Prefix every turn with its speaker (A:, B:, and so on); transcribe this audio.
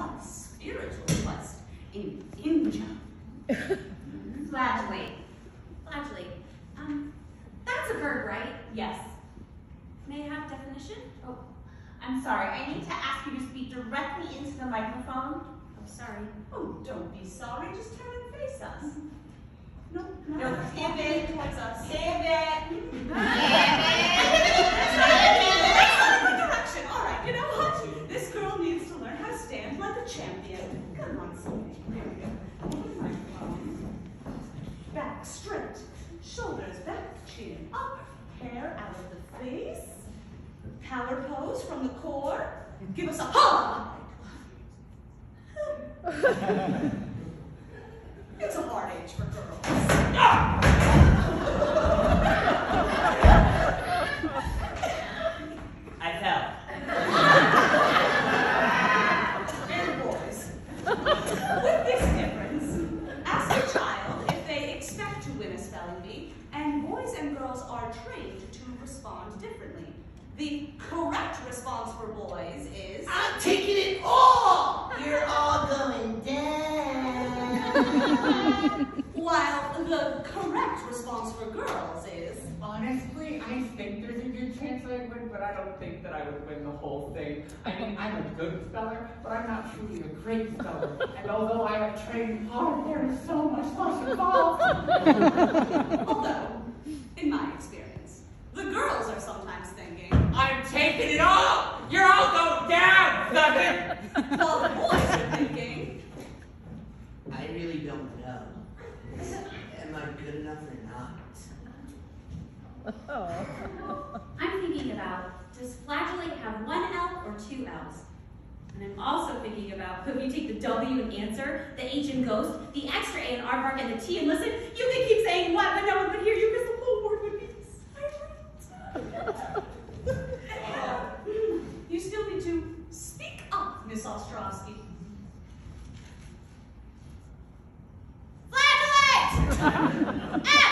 A: my spiritual quest in India.
B: Flagellate. Flagellate. Um, that's a bird, right?
A: Yes.
B: May I have definition?
C: Oh, I'm sorry. I need to ask you to speak directly into the microphone.
B: Oh, sorry.
A: Oh, don't be sorry. Just turn and face us. No, no.
C: No,
A: Walk
C: pivot.
A: towards us.
C: Pivot.
A: That's not the direction. All right, you know what? This girl needs to learn how to stand like a Back straight. Shoulders back, chin up. Hair out of the face. Power pose from the core. Give us a hug. it's a hard age for girls.
C: I fell.
A: and boys. With this difference, ask a child if they expect to win a spelling bee, and girls are trained to respond differently. The correct response for boys is
D: I'm taking it all! You're all going down.
A: while the correct response for girls is
E: Honestly, I think there's a good chance I would, but I don't think that I would win the whole thing. I mean, I'm a good speller, but I'm not truly a great speller. And although I have trained hard, there is so much less involved.
A: although, in my experience, the girls are sometimes thinking,
E: I'm taking it all! You're all going down, sucker!
A: while the boys are thinking,
D: I really don't know. Am I good enough or not?
B: I'm thinking about, does flagellate have one L or two L's? And I'm also thinking about, if you take the W in answer, the H in ghost, the extra A in aardvark, and the T in listen, you can keep saying what, but no one would hear you because the whole word would be silent.
A: you still need to speak up, Miss Ostrowski.
B: X!